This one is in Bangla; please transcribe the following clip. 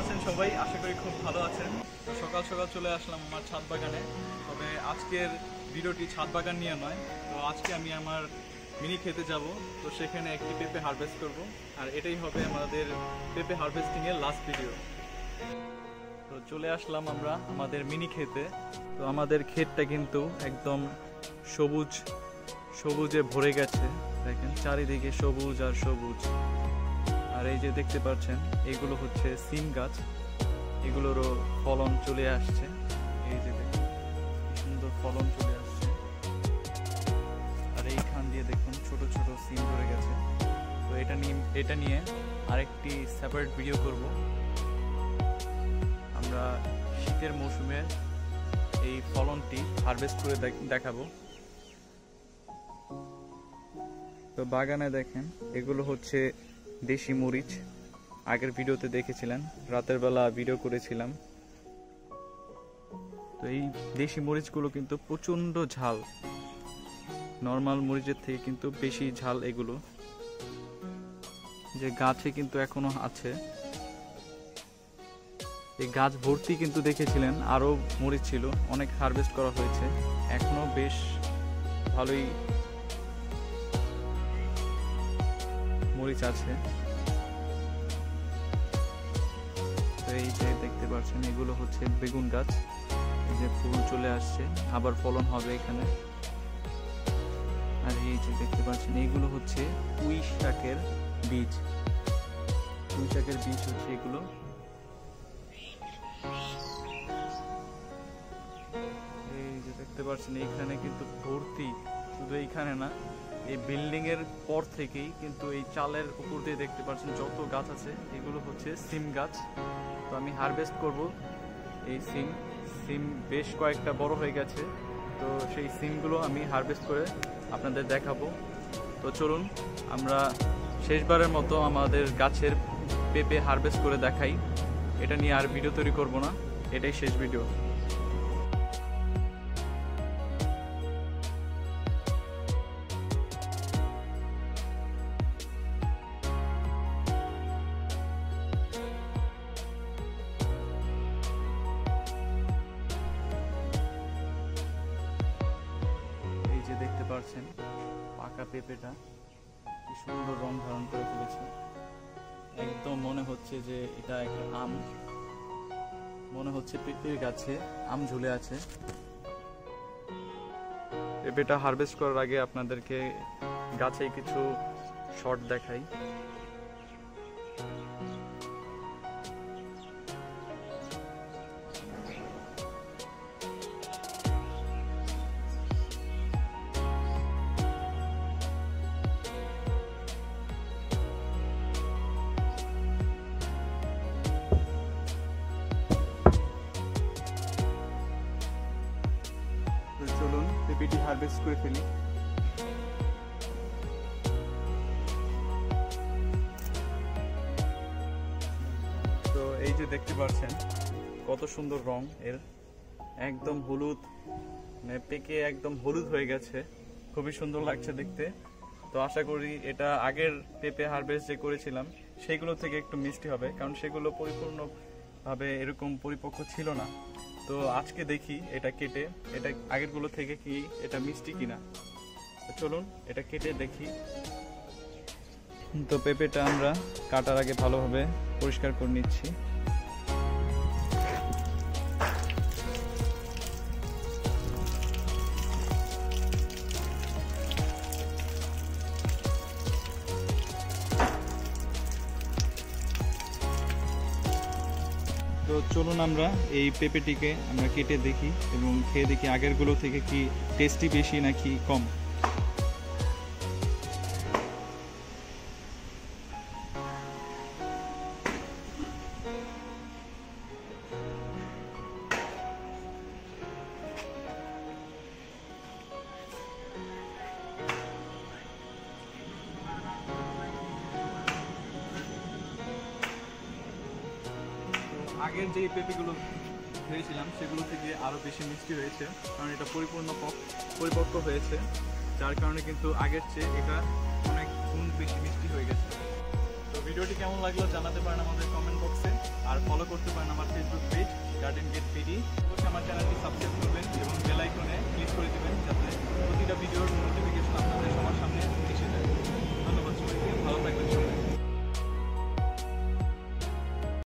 আছেন সবাই? আশা করি খুব ভালো আছেন। তো সকাল সকাল চলে আসলাম আমার ছাদ বাগানে। তবে আজকের ভিডিওটি ছাদ বাগান নিয়ে নয়। তো আজকে আমি আমার মিনি খেতে যাব। তো সেখানে একটি পেঁপে হারভেস্ট করব। আর এটাই হবে আমাদের পেঁপে হারভেস্টিং এর লাস্ট ভিডিও তো চলে আসলাম আমরা আমাদের মিনি খেতে। তো আমাদের ক্ষেতটা কিন্তু একদম সবুজ, সবুজে ভরে গেছে। দেখেন, চারিদিকে সবুজ আর সবুজ। আর এই যে দেখতে পাচ্ছেন, এগুলো হচ্ছে সিম গাছ। এগুলোরও ফলন চলে আসছে। এই যে দেখুন সুন্দর ফলন চলে আসছে। আর এইখান দিয়ে দেখুন, ছোট ছোট সিম ধরে গেছে। তো এটা নিয়ে এটা নিয়ে আরেকটি সেপারেট ভিডিও করব। আমরা শীতের মৌসুমে এই ফলনটি হারভেস্ট করে দেখ- দেখাবো। তো বাগানে দেখেন, এগুলো হচ্ছে দেশি মরিচ। আগের ভিডিওতে দেখেছিলেন, রাতের বেলা ভিডিও করেছিলাম। তো এই দেশি মরিচগুলো কিন্তু প্রচণ্ড ঝাল। নর্মাল মরিচের থেকে কিন্তু বেশি ঝাল এগুলো। যে গাছে কিন্তু এখনও আছে। এই গাছ ভর্তি কিন্তু দেখেছিলেন আরও মরিচ ছিল, অনেক হারভেস্ট করা হয়েছে। এখনও বেশ ভালোই মরিচ আছে। এই যে দেখতে পাচ্ছেন, এগুলো হচ্ছে বেগুন গাছ। এই যে ফুল চলে আসছে, আবার ফলন হবে এখানে। আর এই যে দেখতে পাচ্ছেন এইগুলো হচ্ছে পুঁই শাকের বীজ। পুঁই শাকের বীজ হচ্ছে এগুলো। এই যে দেখতে পাচ্ছেন এইখানে কিন্তু ভর্তি। শুধু এইখানে না এই বিল্ডিংয়ের পর থেকেই কিন্তু এই চালের উপর দিয়ে দেখতে পাচ্ছেন যত গাছ আছে, এগুলো হচ্ছে সিম গাছ। তো আমি হারভেস্ট করব এই সিম। সিম বেশ কয়েকটা বড় হয়ে গেছে। তো সেই সিমগুলো আমি হারভেস্ট করে আপনাদের দেখাবো। তো চলুন, আমরা শেষবারের মতো আমাদের গাছের পেঁপে হারভেস্ট করে দেখাই। এটা নিয়ে আর ভিডিও তৈরি করব না। এটাই শেষ ভিডিও। পাচ্ছেন পাকা পেঁপেটা সুন্দর রং ধারণ করে ফেলেছে একদম মনে হচ্ছে যে এটা একটা আম। মনে হচ্ছে পেঁপের গাছে আম ঝুলে আছে। পেঁপেটা হারভেস্ট করার আগে আপনাদেরকে গাছে কিছু শর্ট দেখাই। পেঁপেটি হারভেস্ট করে ফেলি। তো এই যে দেখতে পাচ্ছেন, কত সুন্দর রং। এর একদম হলুদ মানে পেকে একদম হলুদ হয়ে গেছে। খুবই সুন্দর লাগছে দেখতে। তো আশা করি এটা আগের পেঁপে হারভেস্ট যে করেছিলাম, সেগুলো থেকে একটু মিষ্টি হবে, কারণ সেগুলো পরিপূর্ণভাবে এরকম পরিপক্ক ছিল না। তো আজকে দেখি এটা কেটে, এটা আগেরগুলো থেকে কি এটা মিষ্টি কিনা। চলুন, এটা কেটে দেখি। তো পেঁপেটা আমরা কাটার আগে ভালোভাবে পরিষ্কার করে নিচ্ছি। তো চলুন আমরা এই পেঁপেটিকে আমরা কেটে দেখি এবং খেয়ে দেখি আগেরগুলো থেকে কি টেস্টি বেশি নাকি কম। আগের যে পেঁপেগুলো খেয়েছিলাম, সেগুলো থেকে আরও বেশি মিষ্টি হয়েছে, কারণ এটা পরিপূর্ণ পরিপক্ক হয়েছে, যার কারণে কিন্তু আগের চেয়ে এটা অনেক গুণ বেশি মিষ্টি হয়ে গেছে। তো ভিডিওটি কেমন লাগল জানাতে পারেন আমাদের কমেন্ট বক্সে আর ফলো করতে পারেন আমার Facebook page garden gate PD অবশ্যই আমার চ্যানেলটি সাবস্ক্রাইব করবেন এবং বেলাইকনে ক্লিক